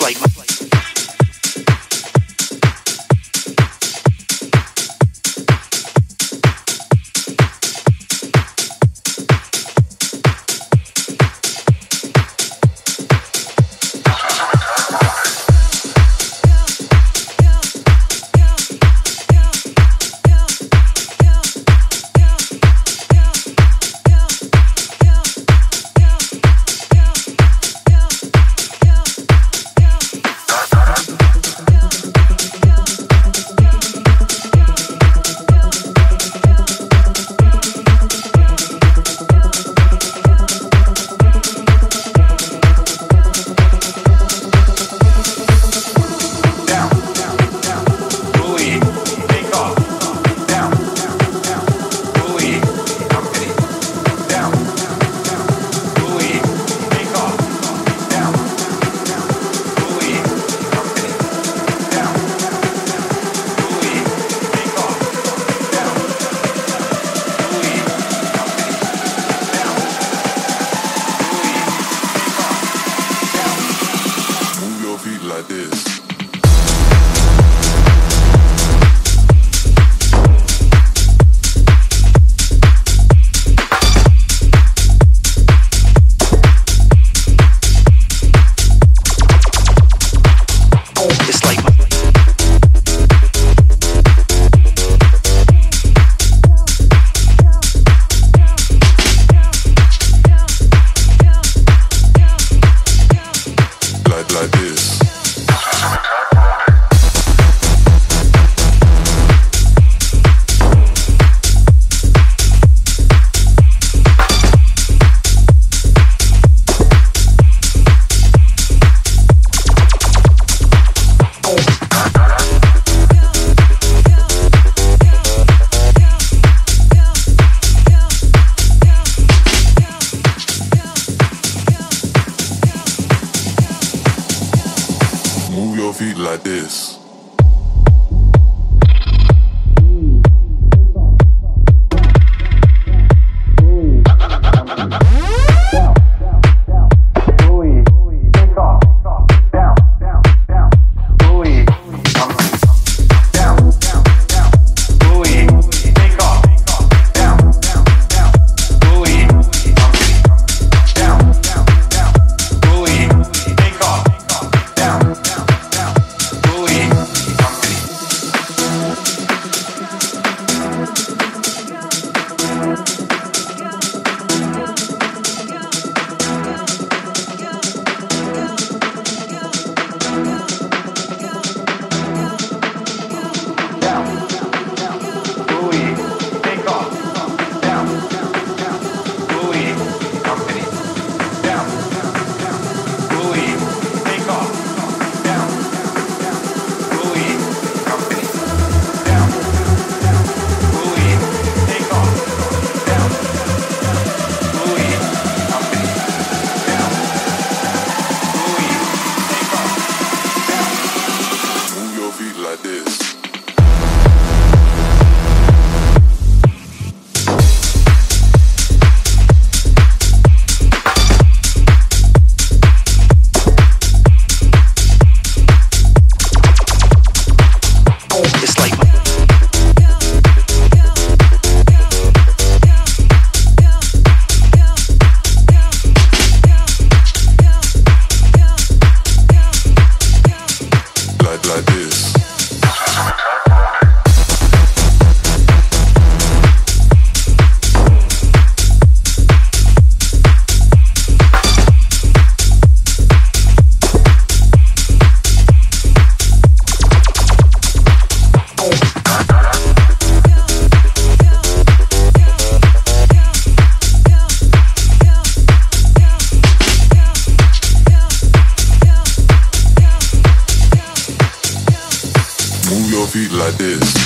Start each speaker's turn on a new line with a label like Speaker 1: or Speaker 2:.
Speaker 1: like is. summertime. Feet like this.